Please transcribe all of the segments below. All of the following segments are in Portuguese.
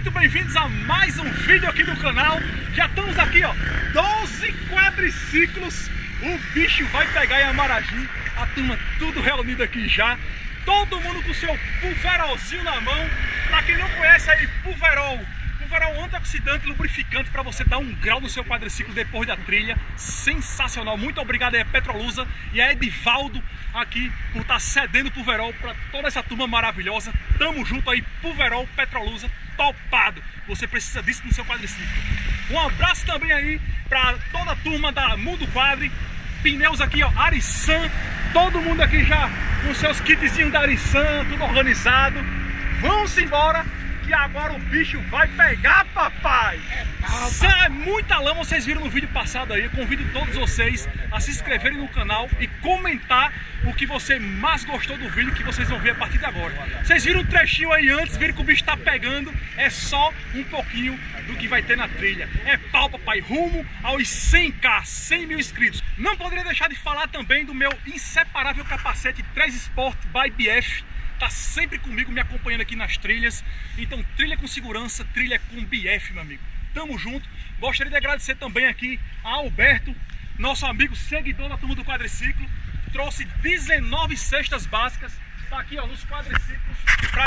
muito bem-vindos a mais um vídeo aqui do canal. Já estamos aqui, ó, 12 quadriciclos. O bicho vai pegar em Amaragi. A turma tudo reunida aqui já. Todo mundo com seu pulverolzinho na mão. Pra quem não conhece aí, pulverol. Pulverol antioxidante lubrificante para você dar um grau no seu quadriciclo depois da trilha. Sensacional. Muito obrigado aí Petrolusa e a Edivaldo aqui por estar tá cedendo Pulverol para toda essa turma maravilhosa. Tamo junto aí, Pulverol, Petrolusa, topado. Você precisa disso no seu quadriciclo. Um abraço também aí para toda a turma da Mundo Quadre. Pneus aqui, ó, Arissan. Todo mundo aqui já com seus kitzinhos da Arissan, tudo organizado. Vamos embora que agora o bicho vai pegar, papai! É, muita lama, vocês viram no vídeo passado aí. Convido todos vocês a se inscreverem no canal e comentar o que você mais gostou do vídeo que vocês vão ver a partir de agora. Vocês viram um trechinho aí antes, viram que o bicho tá pegando. É só um pouquinho do que vai ter na trilha. É pau, papai, rumo aos 100k, 100 mil inscritos. Não poderia deixar de falar também do meu inseparável capacete 3 Sport by BF tá sempre comigo, me acompanhando aqui nas trilhas. Então, trilha com segurança, trilha com BF, meu amigo. Tamo junto. Gostaria de agradecer também aqui a Alberto, nosso amigo seguidor da turma do quadriciclo. Trouxe 19 cestas básicas. Tá aqui, ó, nos quadriciclos para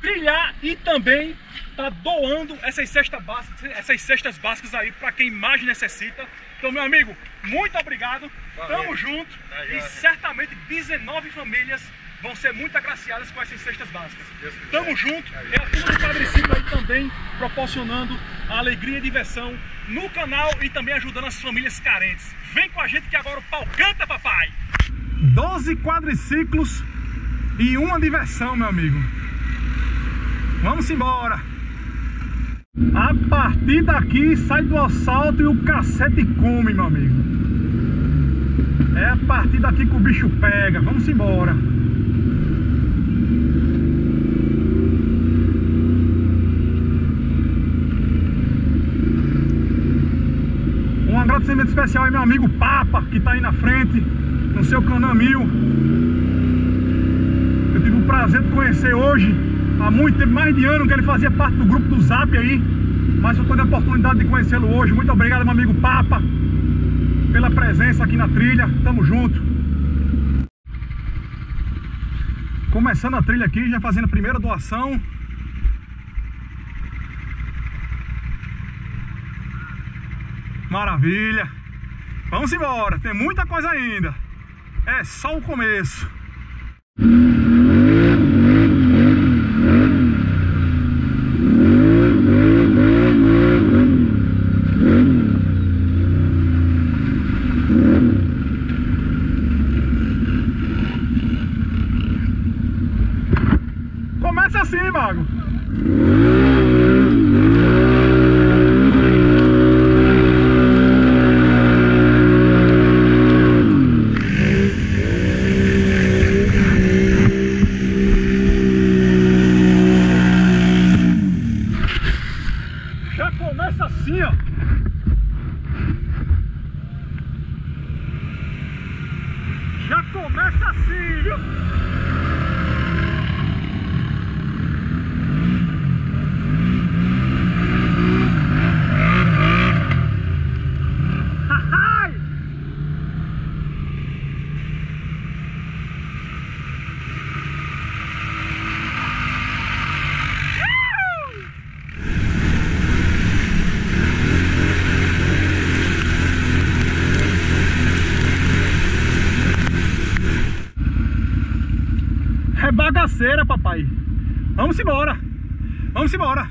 trilhar e também tá doando essas cestas básicas, essas cestas básicas aí para quem mais necessita. Então, meu amigo, muito obrigado. Valeu. Tamo junto. Tá e certamente 19 famílias vão ser muito agraciadas com essas cestas básicas. Tamo junto, é a turma do quadriciclo aí também proporcionando alegria e diversão no canal e também ajudando as famílias carentes. Vem com a gente que agora o pau canta, papai! 12 quadriciclos e uma diversão, meu amigo. Vamos embora! A partir daqui sai do assalto e o cacete come, meu amigo. É a partir daqui que o bicho pega. Vamos embora. Agradecimento especial aí meu amigo Papa, que está aí na frente, no seu Canamil. Eu tive o prazer de conhecer hoje, há muito tempo, mais de ano, que ele fazia parte do grupo do Zap aí. Mas eu tendo a oportunidade de conhecê-lo hoje. Muito obrigado, meu amigo Papa, pela presença aqui na trilha. Tamo junto. Começando a trilha aqui, já fazendo a primeira doação. Maravilha. Vamos embora, tem muita coisa ainda. É só o começo. Bagaceira, papai. Vamos embora. Vamos embora.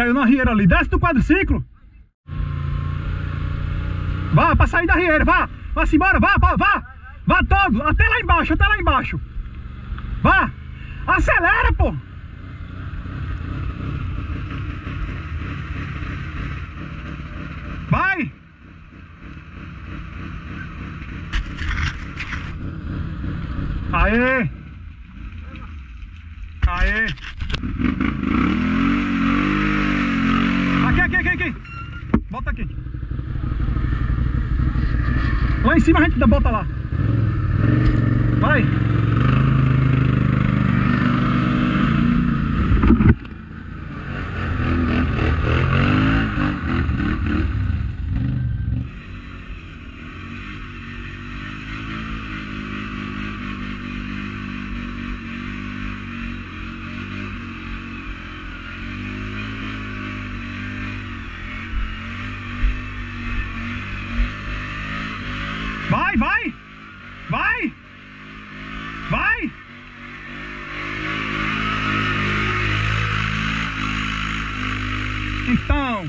Caiu na rieira ali. Desce do quadriciclo. Vá, pra sair da rieira, vá. Vá-se embora, vá, vá, vá. Vá todo, até lá embaixo, até lá embaixo. Vá. Acelera, pô. Vai. Aê. Aê. Aqui, aqui, aqui, aqui. Bota aqui. Lá em cima a gente dá bota lá. Vai. Vai, vai! Vai! Vai! Então.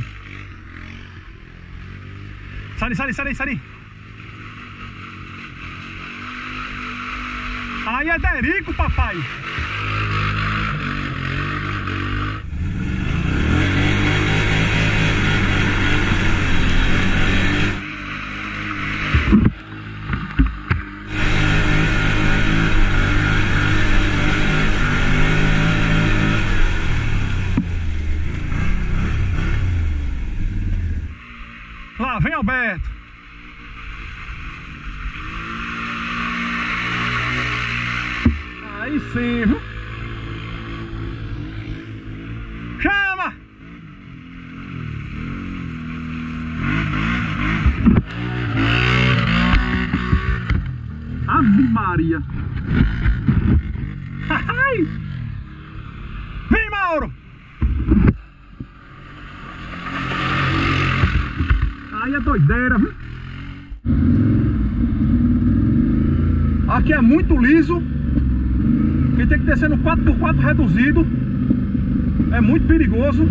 Sai, sai, sai, sai. Aí é Derico, papai. Lá, vem Alberto. Aí sim, viu? Chama! Ave Maria! Ai! Vem, Mauro! Aí é doideira, viu? Aqui é muito liso. Que tem que descer no 4x4 reduzido. É muito perigoso.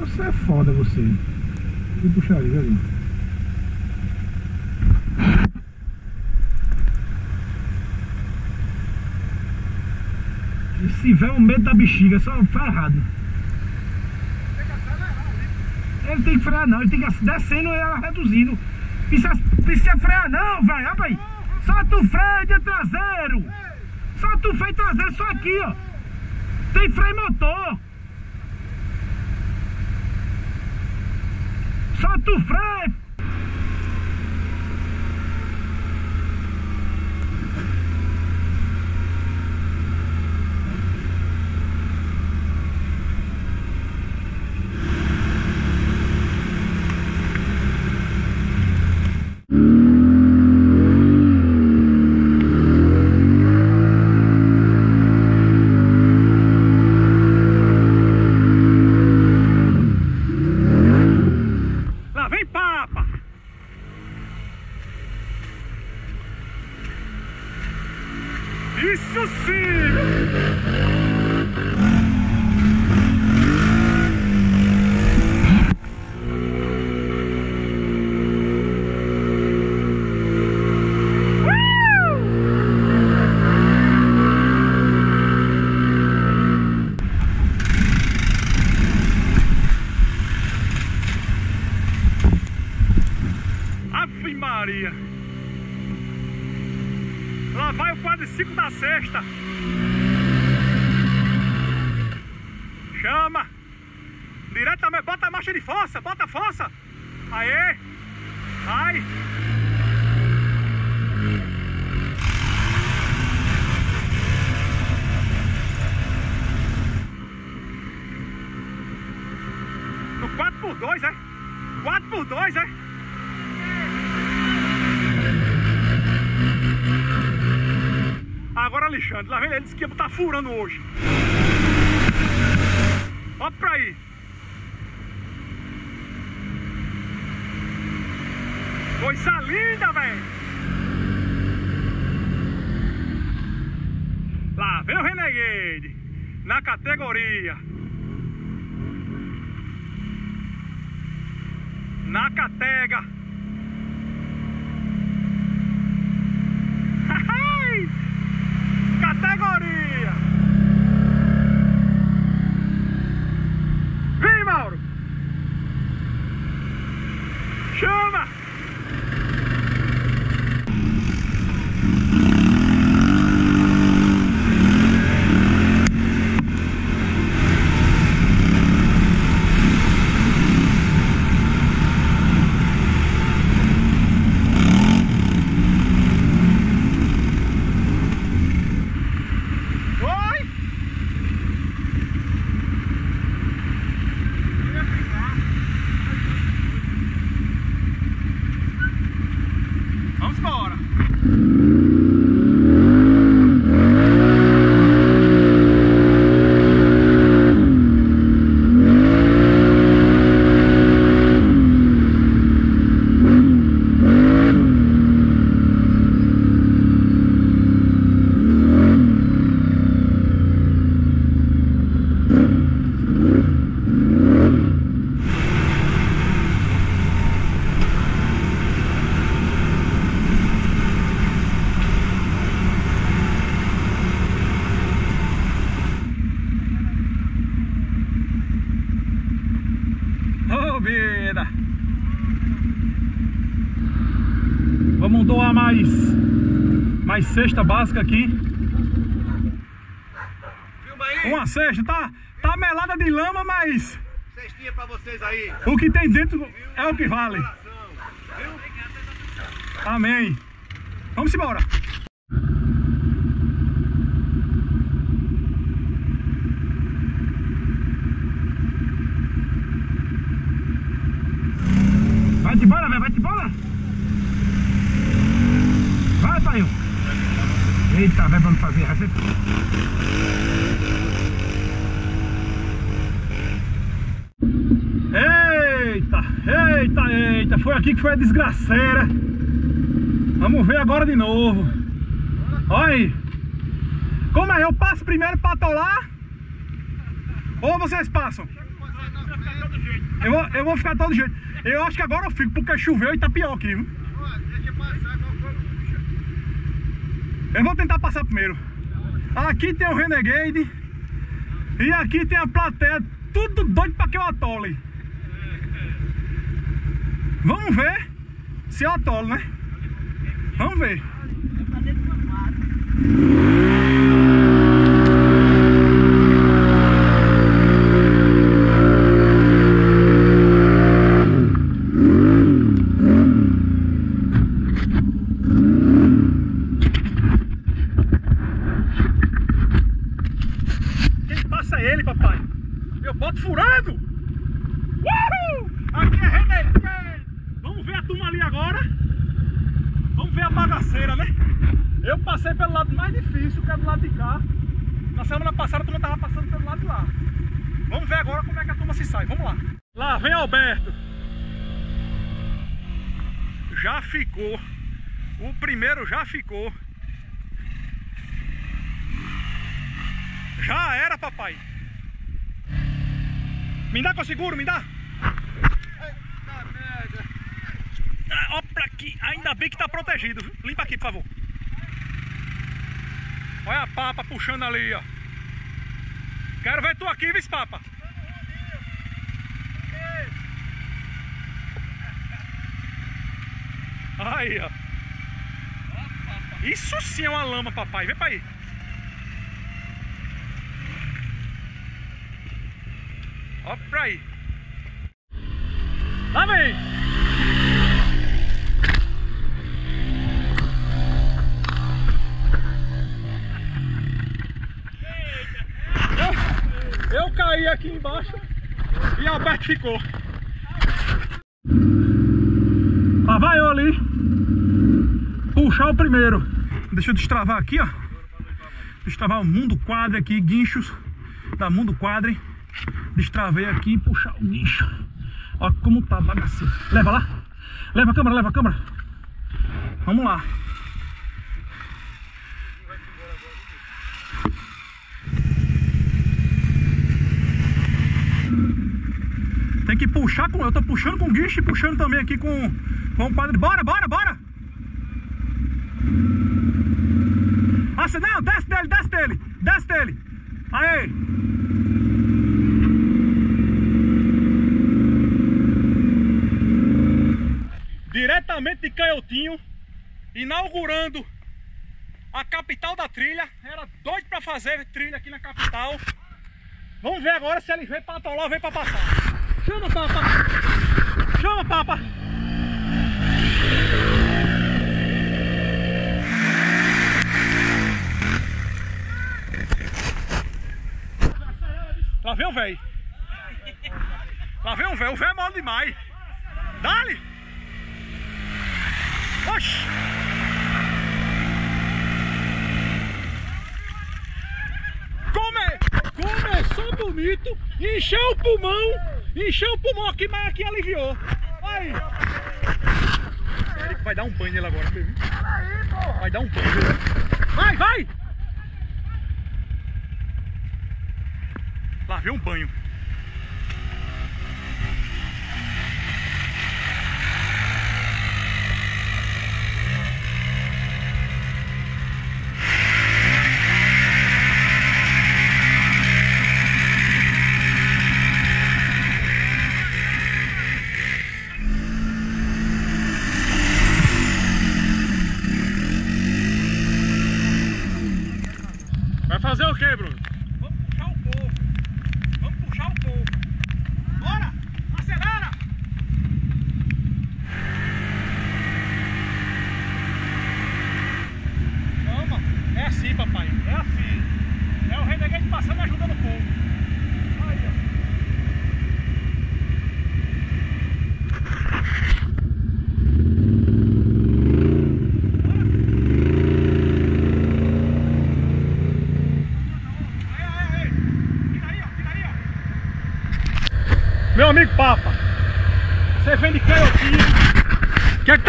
Você é foda, você. Que puxaria, ali. Tiver um medo da bexiga, só faz errado. Ele tem que frear não, ele tem que descendo e ela reduzindo. Precisa, precisa frear não, velho. Aí. Só tu freio de traseiro. Só tu freio traseiro, só aqui, ó. Tem freio motor. Só tu freio. It's a silly! Furando hoje. Ó pra aí. Coisa linda, velho. Lá vem o Renegade. Na categoria. Na catega. Categoria. Vem, Mauro. Chama. Oi! Vamos embora! Ô vida! Vamos doar mais mais cesta básica aqui. Uma cesta, tá, tá melada de lama, mas Cestinha pra vocês aí. o que tem dentro é o que vale. Amém. Vamos embora. Vai de bola, velho, vai de bola. Vai, pai. Eita, velho, vamos fazer. Vai ser... Eita, eita, eita. A desgraceira. Vamos ver agora de novo. Olha aí. Como é? Eu passo primeiro pra atolar? Ou vocês passam? Eu vou, eu vou ficar todo jeito. Eu acho que agora eu fico, porque choveu e tá pior aqui, viu? Eu vou tentar passar primeiro. Aqui tem o Renegade. E aqui tem a plateia. Tudo doido pra que eu atole. Vamos ver se eu atolo, né? Vamos ver. Quem passa é ele, papai. Eu boto furando. Uhul! Aqui é Renegade. Vamos ver a turma ali agora. Vamos ver a bagaceira, né? Eu passei pelo lado mais difícil, que é do lado de cá. Na semana passada a turma tava passando pelo lado de lá. Vamos ver agora como é que a turma se sai. Vamos lá. Lá vem Alberto. Já ficou. O primeiro já ficou. Já era, papai. Me dá que eu seguro, me dá. Eita merda. Ó pra aqui. Ainda bem que tá protegido. Limpa aqui, por favor. Olha a papa puxando ali, ó. Quero ver tu aqui, viu, papa. Aí, ó. Isso sim é uma lama, papai. Vem pra aí. Ó pra aí. Lá vem. Eu, caí aqui embaixo e Alberto ficou. Lá vai eu ali. Puxar o primeiro. Deixa eu destravar aqui, ó. Destravar o mundo quadre aqui, guinchos da mundo quadre. Destravei aqui e puxar o guincho. Ó como tá bagaceiro. Leva lá. Leva a câmera, leva a câmera. Vamos lá. Tem que puxar com. Eu tô puxando com guincho e puxando também aqui com, com o padre. Bora, bora, bora! Nossa, não, desce dele, desce dele, desce dele. Aí. Diretamente de Canhotinho, inaugurando a capital da trilha. Era doido pra fazer trilha aqui na capital. Vamos ver agora se ele veio pra atolar ou veio pra passar. Chama, papa! Chama, papa! Lá vem o velho. Lá vem o velho. O velho é mole demais. Dale! Oxi! Come... Começou bonito, encheu o pulmão, encheu o pulmão aqui, mas aqui aliviou. Aí! Vai dar um banho nele agora. Vai dar um banho. Vai, vai! Lá um banho.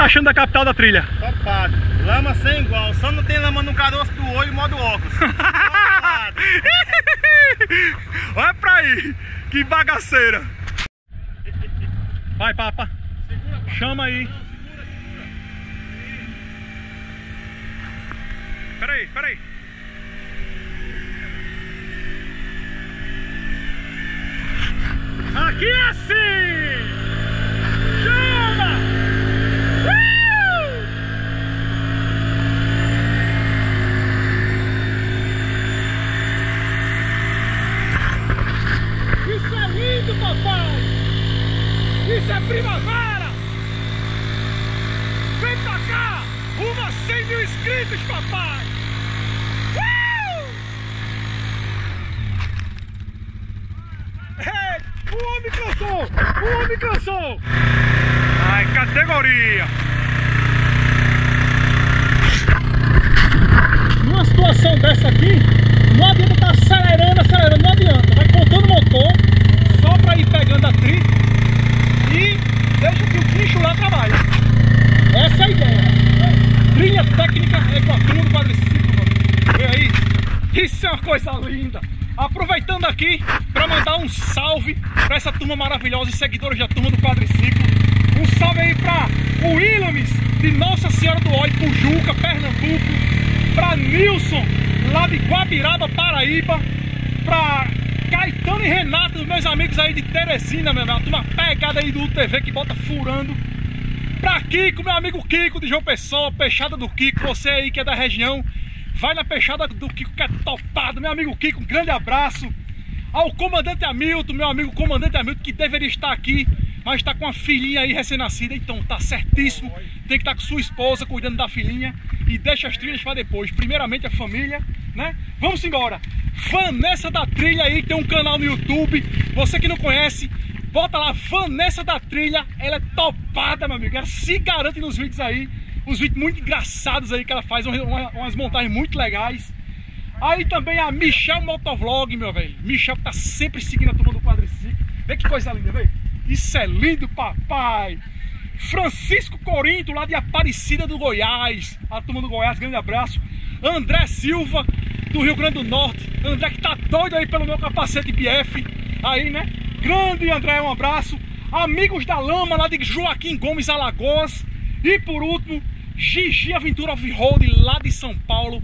Tá achando da capital da trilha? Topado. Lama sem igual. Só não tem lama no caroço do olho modo óculos. Olha pra aí, que bagaceira. Vai, Papa. Chama aí. Peraí, peraí. Aqui é assim! Papai! Isso é primavera! Vem pra cá! Rumo a 100 mil inscritos, papai! Uh! Ei, o homem cansou! O homem cansou! Ai, categoria! Numa situação dessa aqui, não adianta estar acelerando, acelerando, não adianta. Vai contando o motor, e deixa que o guincho lá trabalhe. Essa é a ideia. Trilha técnica é turma do quadriciclo. Vê aí. Isso é uma coisa linda. Aproveitando aqui para mandar um salve para essa turma maravilhosa e seguidores da turma do quadriciclo. Um salve aí para o Williams de Nossa Senhora do Óleo, Pujuca, Pernambuco. Para Nilson, lá de Guabiraba, Paraíba. Para Caetano e Renato, meus amigos aí de Teresina, meu irmão. A turma pegada aí do UTV que bota furando. Pra Kiko, meu amigo Kiko de João Pessoa, Peixada do Kiko, você aí que é da região, vai na Peixada do Kiko que é topado, meu amigo Kiko, um grande abraço. Ao comandante Hamilton, meu amigo comandante Hamilton, que deveria estar aqui, mas está com a filhinha aí recém-nascida, então tá certíssimo. Tem que estar tá com sua esposa cuidando da filhinha e deixa as trilhas para depois. Primeiramente a família, né? Vamos embora. Vanessa da Trilha aí tem um canal no YouTube. Você que não conhece, bota lá Vanessa da Trilha. Ela é topada, meu amigo. Ela se garante nos vídeos aí. Uns vídeos muito engraçados aí que ela faz, umas montagens muito legais. Aí também a Michel Motovlog, meu velho. Michel que tá sempre seguindo a turma do quadriciclo. Vê que coisa linda, velho. Isso é lindo, papai. Francisco Corinto, lá de Aparecida do Goiás. A turma do Goiás, grande abraço. André Silva, do Rio Grande do Norte. André que tá doido aí pelo meu capacete BF. Aí, né? Grande André, um abraço. Amigos da Lama, lá de Joaquim Gomes, Alagoas. E por último, Gigi Aventura Off-Road, lá de São Paulo.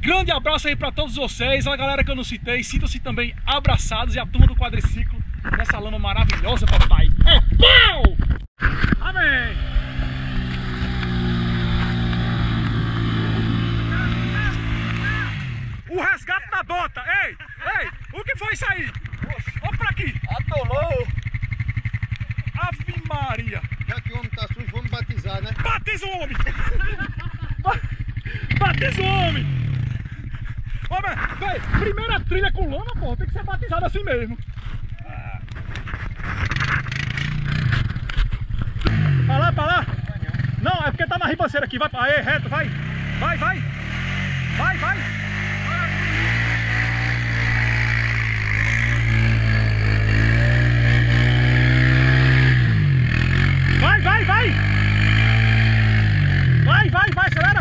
Grande abraço aí para todos vocês, a galera que eu não citei, sintam-se também abraçados e a turma do quadriciclo nessa lama maravilhosa, papai. É pau! Amém! O resgate da bota! Ei! Ei! O que foi isso aí? Olha pra aqui! Atolou! Ave Maria! Já que o homem tá sujo, vamos batizar, né? Batiza o homem! Batiza o homem! Ô, véi, primeira trilha com lama, pô, tem que ser batizado assim mesmo. Lá, pra lá. Não, é porque tá na ribanceira aqui. Vai, aí, reto, vai. Vai, vai. Vai, vai. Vai, vai, vai. Vai, vai, vai, acelera.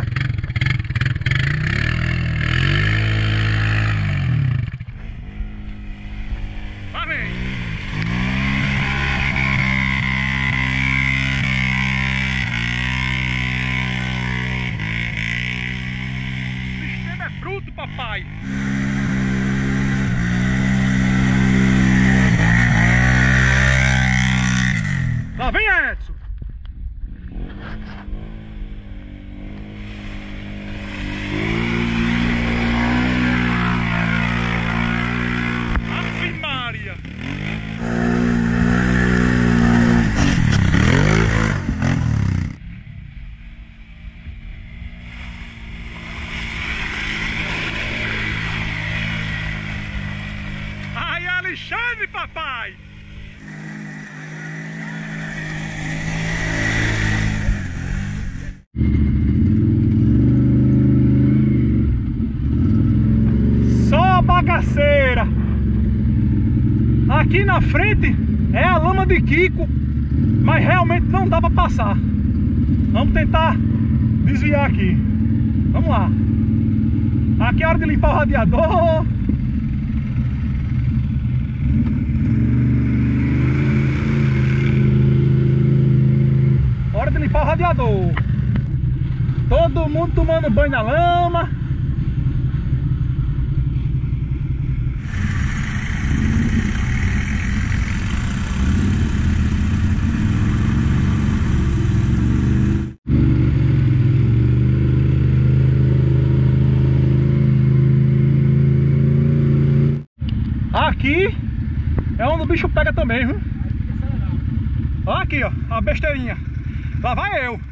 Aqui na frente é a lama de Kiko, mas realmente não dá para passar. Vamos tentar desviar aqui. Vamos lá. Aqui é hora de limpar o radiador. Hora de limpar o radiador. Todo mundo tomando banho na lama. Aqui é onde o bicho pega também, viu? Olha aqui, ó, a besteirinha. Lá vai eu.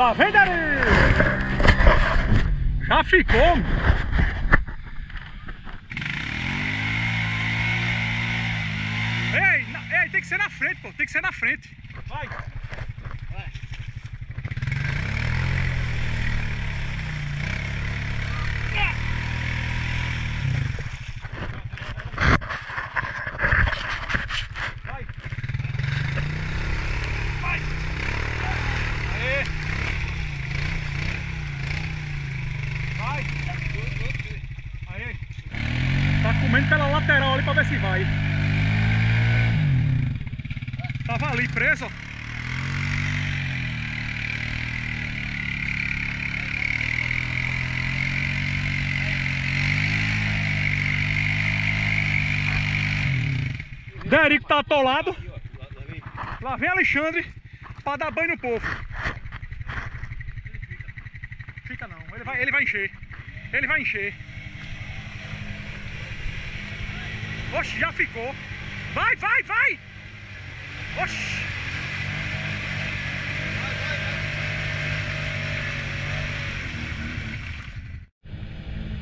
Lá vem Dari! Já ficou? Ei, na- ei, tem que ser na frente, pô. Tem que ser na frente. Vai. Vai. Vai. Aê. Vai. Aê. Tá comendo pela lateral ali pra ver se vai. Tava ali preso. ó. Derico tá atolado. Lá vem Alexandre pra dar banho no povo. Fica não, ele vai, ele vai encher. Ele vai encher. Oxe, já ficou. Vai, vai, vai! Oxe!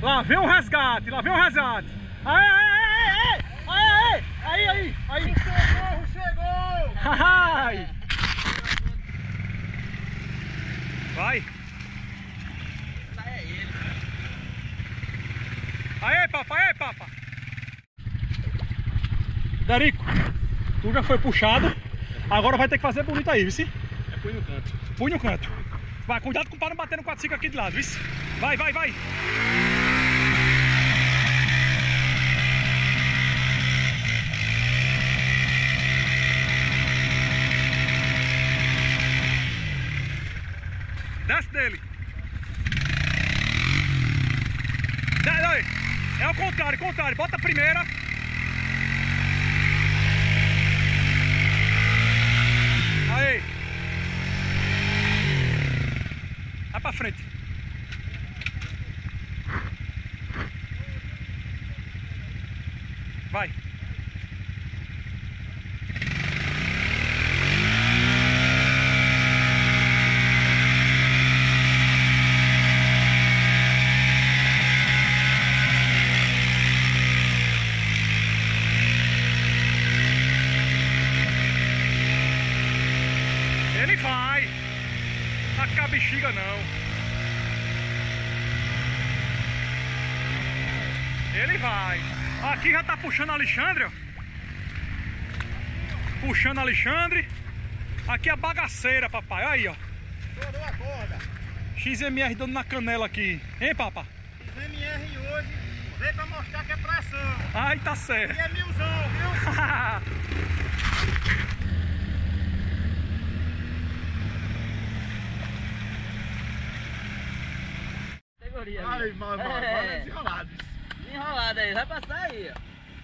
Lá vem o resgate, lá vem o resgate. Aí, aí, aí, aí, aí, aí, aí, aí. Socorro, chegou! Ai. Vai. Aê, papa, aê, papa. Darico, tu já foi puxado. Agora vai ter que fazer bonito aí, viu? É põe no canto. Põe no canto. Vai, cuidado com para não bater no 4 aqui de lado, viu? Vai, vai, vai. Dele. É o contrário, contrário. Bota a primeira. Aí. Vai pra frente. Vai. Ele vai. Tacar a bexiga não. Ele vai. Aqui já tá puxando Alexandre, ó. Puxando Alexandre. Aqui é a bagaceira, papai. Aí, ó. Estourou a corda. XMR dando na canela aqui. Hein, papa? Os MR hoje veio pra mostrar que é pressão. Ai, tá certo. E é milzão, viu? Categoria. Ai, mano, mano, É. mano, desenrolado. Enrolado aí, vai passar aí, ó.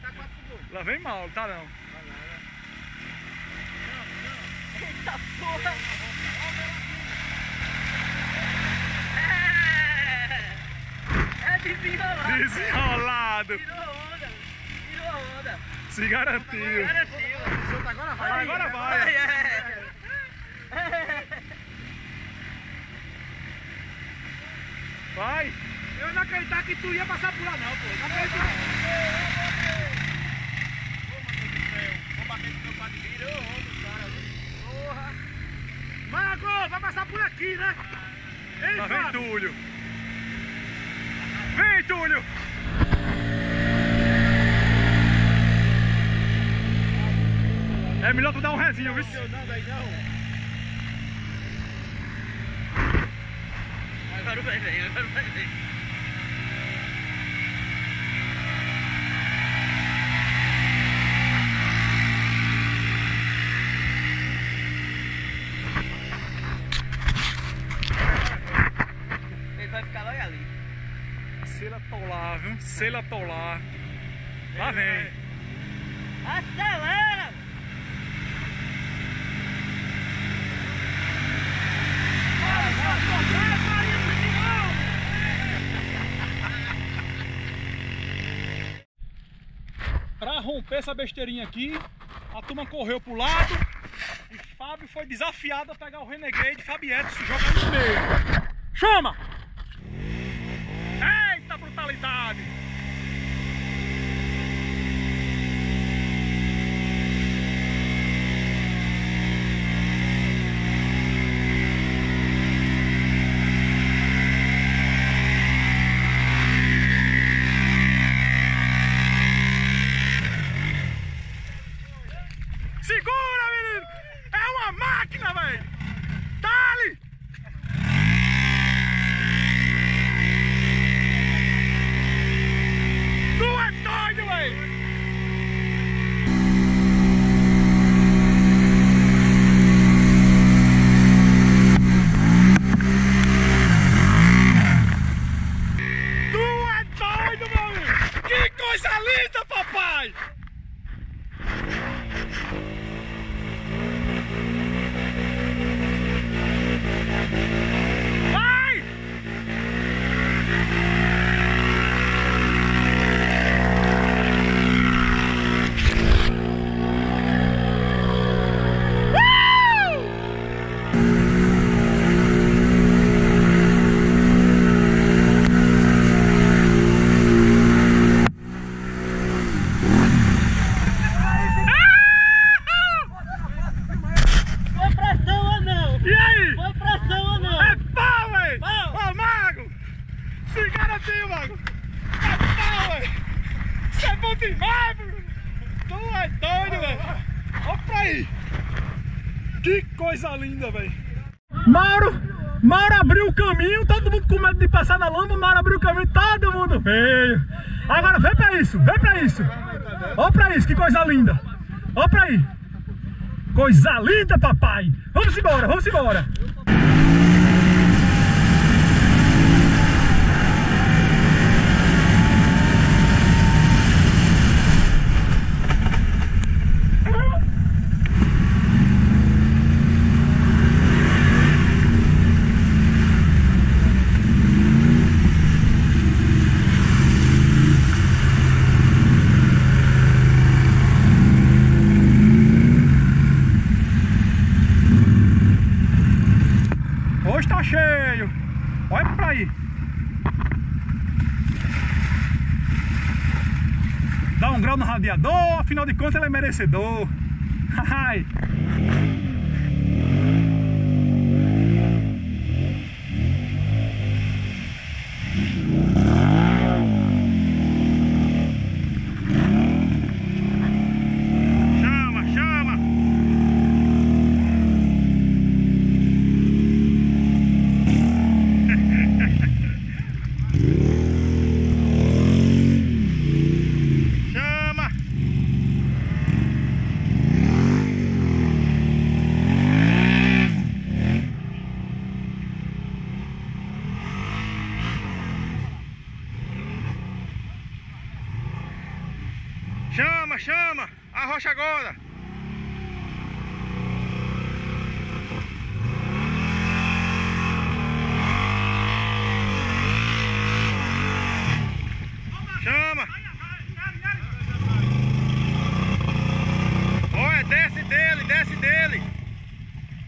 Tá 4 segundos. Lá vem mal, tá não. Eita porra! É, é desenrolado. Desenrolado. Tirou onda, tirou onda. Se garantiu. Garantiu. Agora vai. Agora vai. É. Vai. Eu não acreditava que tu ia passar por lá não, pô. Não céu. Vou bater no meu padre vira, ô homem, cara. Porra. Mago, vai passar por aqui, né? Ei, tá vem, Túlio. Vem, Túlio. É melhor tu dar um rezinho, viu? Não, não, daí não. Agora vai vem, agora vai vem. Sheila Paular. Lá vem. Acelera! Pra romper essa besteirinha aqui, a turma correu pro lado e Fábio foi desafiado a pegar o Renegade Fabiette se jogar no meio. Chama! isso, que coisa linda. Olha pra aí. Coisa linda, papai. Vamos embora, vamos embora. afinal de contas ele é merecedor.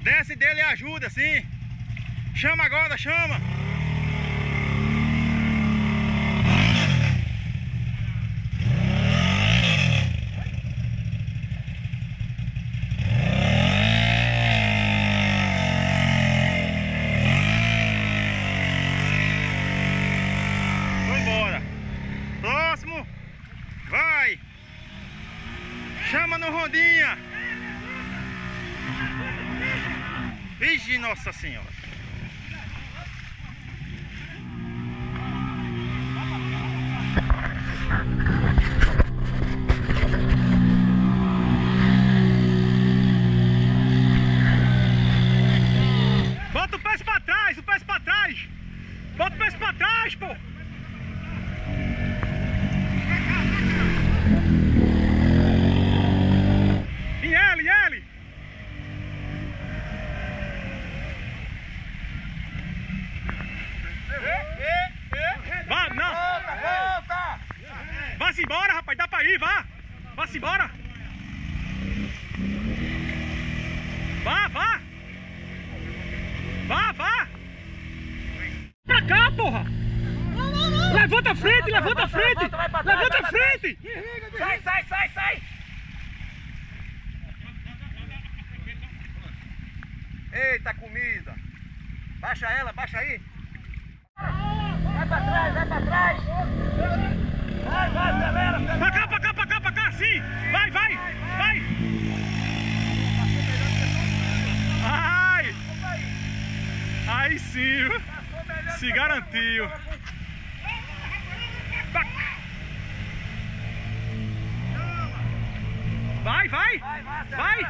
Desce dele e ajuda, sim. Chama agora, chama. Eita comida! Baixa ela, baixa aí! Vai pra trás, vai pra trás! Vai, vai, acelera, acelera! Pra cá, pra cá, pra cá, pra cá, sim. Vai, vai, vai. Ai. Aí sim? Se garantiu. Vai. Vai, vai. Vai, vai! Vai.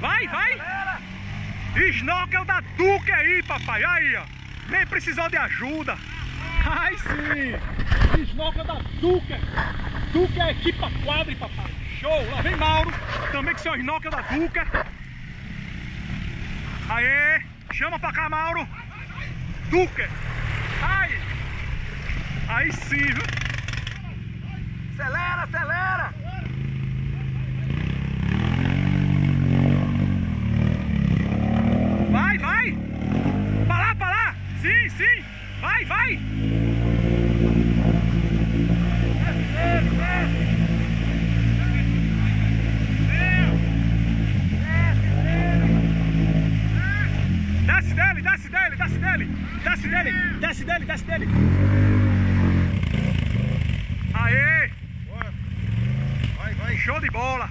Vai, vai. Snorkel da Duque aí, papai. Aí, ó. Nem precisou de ajuda. Ai, sim. Snorkel da Duque. Duque é equipa quadri, papai. Show. Lá vem Mauro. Também com seu snorkel da Duque. Aê. Chama pra cá, Mauro. Duque. Ai. Aí sim, viu? Acelera, acelera! Vai, vai. Pra lá, pra lá. Sim, sim. Vai, vai. Desce dele, desce dele, desce dele, desce dele, desce dele, desce dele. Aê, Vai, vai! show de bola.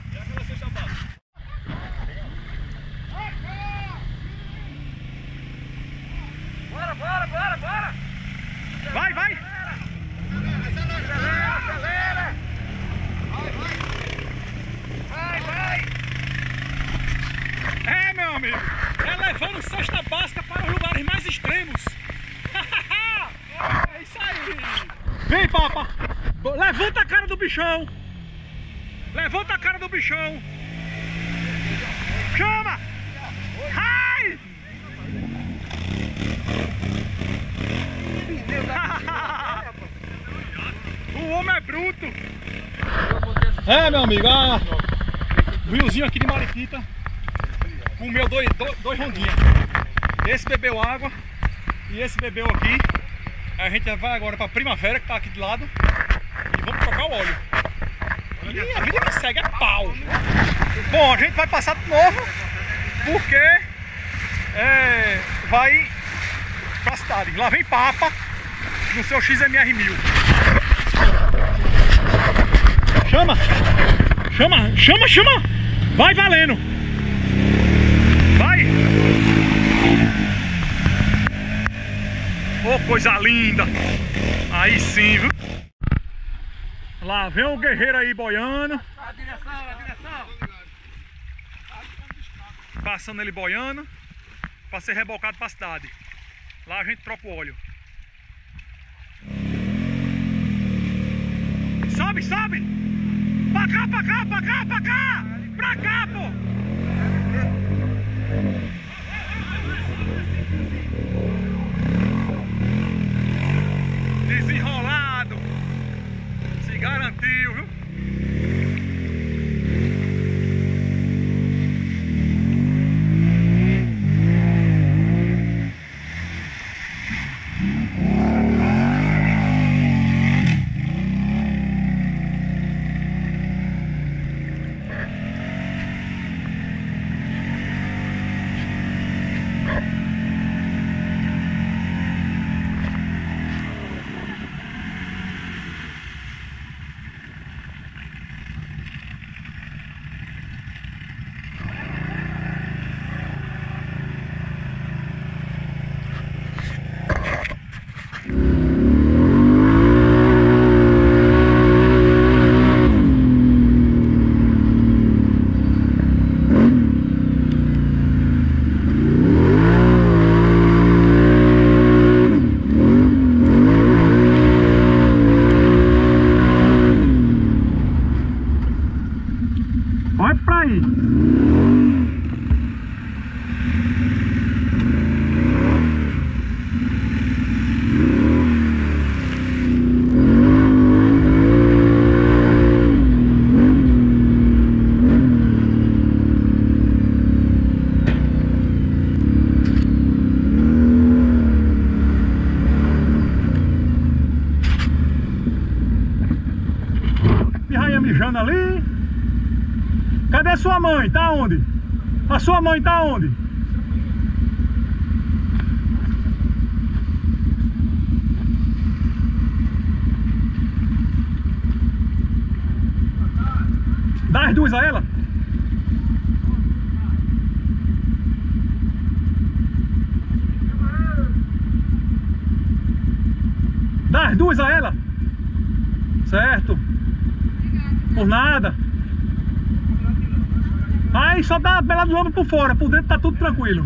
Bora, bora, bora, bora! Vai, vai. Acelera, acelera! Vai, vai! É, meu amigo, é levando cesta básica para os lugares mais extremos. é isso aí. Vem, papa. Levanta a cara do bichão. Levanta a cara do bichão. Chama. Ai! o homem é bruto. É, meu amigo, ah, riozinho aqui de Mariquita comeu dois, dois, dois rondinhas. Esse bebeu água e esse bebeu aqui. A gente vai agora pra primavera que tá aqui do lado e vamos trocar o óleo. E a vida que segue é pau. Bom, a gente vai passar de novo porque é, vai pra cidade. Lá vem Papa no seu XMR1000. Chama! Chama, chama, chama! Vai valendo! Vai! Ô, coisa linda! Aí sim, viu? Lá vem o guerreiro aí boiando, A direção, a direção! passando ele boiando, pra ser rebocado pra cidade. Lá a gente troca o óleo. Sobe, sobe! Pra cá, pra cá, pra cá, pra cá! Pra cá, pô! Desenrolado! Garantiu, viu? Do lombo por fora, por dentro tá tudo tranquilo.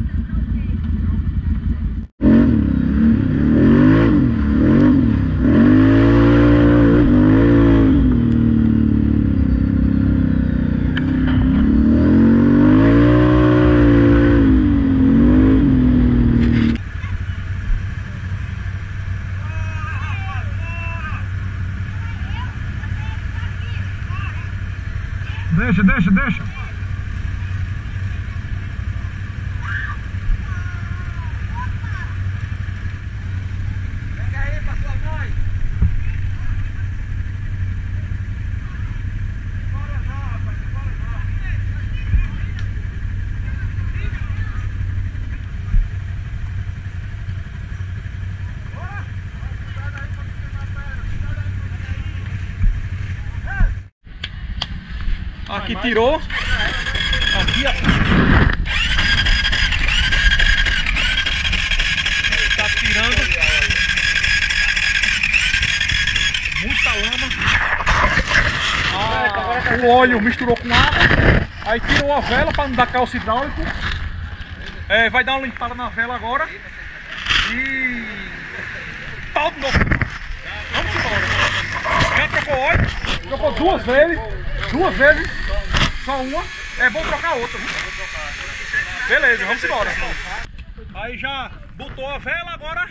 Deixa, deixa, deixa. Pega aí pra sua mãe. Bora já, rapaz, bora já. Bora. Cuidado aí pra não queimar a perna. Cuidado aí. Aqui tirou. Aqui ó. Tá tirando. Muita lama. Ah, o óleo misturou com água. Aí tirou a vela para não dar calço hidráulico. É, vai dar uma limpada na vela agora. E. Pau de novo. Vamos embora. Já trocou óleo. Trocou duas vezes. Duas vezes. Só uma. É bom trocar outra. Beleza, vamos embora. Aí já botou a vela agora.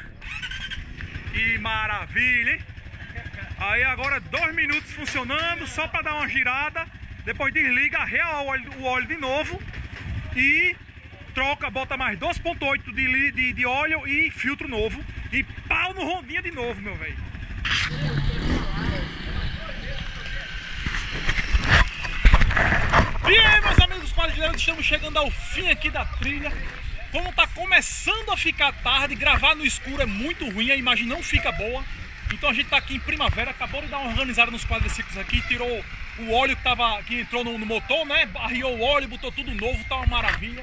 Que maravilha, hein? Aí agora dois minutos funcionando, só para dar uma girada. Depois desliga, arreia o óleo, o óleo de novo. E troca, bota mais 2.8 de, de, de óleo e filtro novo. E pau no rondinha de novo, meu velho. E aí, meus amigos quadrilheiros, estamos chegando ao fim aqui da trilha. Como tá começando a ficar tarde, gravar no escuro é muito ruim, a imagem não fica boa. Então a gente tá aqui em primavera, acabou de dar uma organizada nos quadriciclos aqui, tirou o óleo que, tava, que entrou no, no motor, né? Arriou o óleo, botou tudo novo, tá uma maravilha.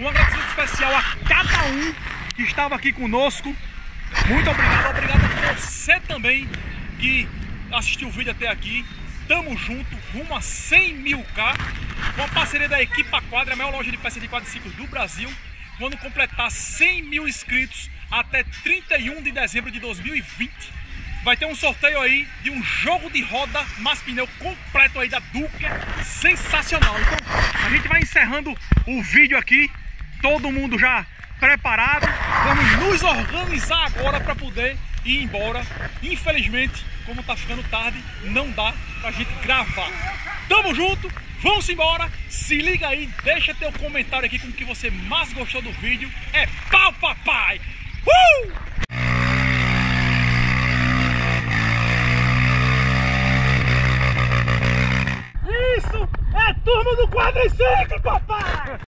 Um agradecimento especial a cada um que estava aqui conosco. Muito obrigado, obrigado a você também que assistiu o vídeo até aqui. Tamo junto, rumo a 100 mil K, com a parceria da Equipa Quadra, a maior loja de peças de quadriciclos do Brasil. Quando completar 100 mil inscritos até 31 de dezembro de 2020, vai ter um sorteio aí de um jogo de roda mais pneu completo aí da Duker, sensacional. Então a gente vai encerrando o vídeo aqui, todo mundo já preparado. Vamos nos organizar agora para poder ir embora. Infelizmente, como tá ficando tarde, não dá pra gente gravar. Tamo junto, vamos embora. Se liga aí, deixa teu comentário aqui com o que você mais gostou do vídeo. É pau, papai! Uh! Isso é turma do quadriciclo, papai!